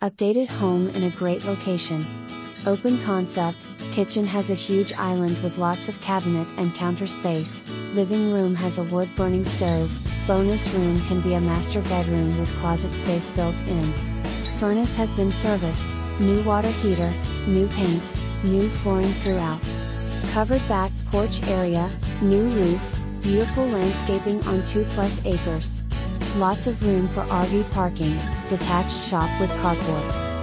Updated home in a great location. Open concept, kitchen has a huge island with lots of cabinet and counter space, living room has a wood burning stove, bonus room can be a master bedroom with closet space built in. Furnace has been serviced, new water heater, new paint, new flooring throughout. Covered back porch area, new roof, beautiful landscaping on 2 plus acres. Lots of room for RV parking, detached shop with carport.